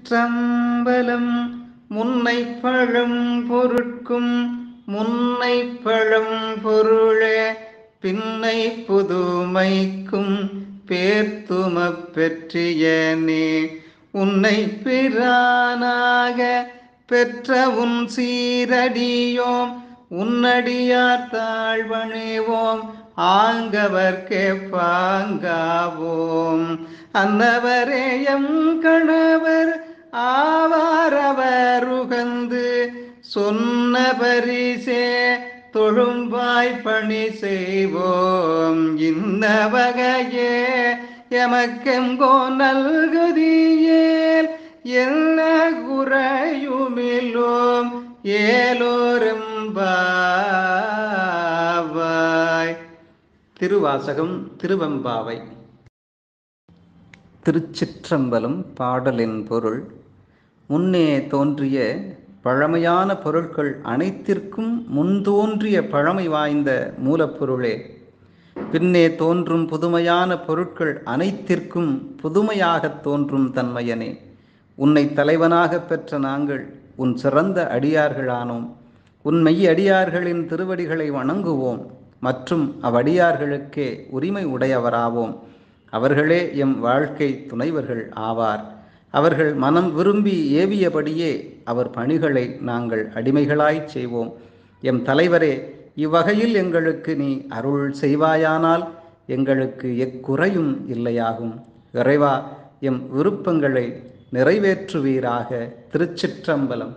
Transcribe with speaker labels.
Speaker 1: திருச்சிற்றம்பலம் முன்னை பழம் பொருட்கும் முன்னை பழம் பொருளே பின்னை புதுமைக்கும் பேர்த்துமப் பெற்றியனே உன்னை பிரானாக பெற்ற உன் சீரடியோம் உன்னடியார் தாழ்வணிவோம் ஆங்கவர்க்கே பாங்காவோம் அன்னவரேயம் கணவர் ஆவாரவர் உகந்து சொன்ன பரிசே தொழும்பாய் பணி செய்வோம். இந்த வகையே எமக்கெங்கோ நல்கதியேல் என்ன குறையுமிலோம். ஏலோரெம்பாவாய் திருவாசகம் திருவெம்பாவை. திருச்சிற்றம்பலம் பாடலின் பொருள் முன்னே தோன்றிய பழமையான பொருட்கள் அனைத்திற்கும் முன்தோன்றிய பழமை வாய்ந்த மூலப்பொருளே. பின்னே தோன்றும் புதுமையான பொருட்கள் அனைத்திற்கும் புதுமையாகத் தோன்றும் தன்மையனே. உன்னை தலைவனாக பெற்ற நாங்கள் உன் சிறந்த அடியார்களானோம். உன் மெய் அடியார்களின் திருவடிகளை வணங்குவோம். மற்றும் அவ்வடியார்களுக்கே உரிமை உடையவராவோம். அவர்களே எம் வாழ்க்கை துணைவர்கள் ஆவார். அவர்கள் மனம் விரும்பி ஏவியபடியே அவர் பணிகளை நாங்கள் அடிமைகளாய்ச் செய்வோம். எம் தலைவரே இவ்வகையில் எங்களுக்கு நீ அருள் செய்வாயானால் எங்களுக்கு எக்குறையும் இல்லையாகும். இறைவா எம் விருப்பங்களை நிறைவேற்றுவீராக திருச்சிற்றம்பலம்.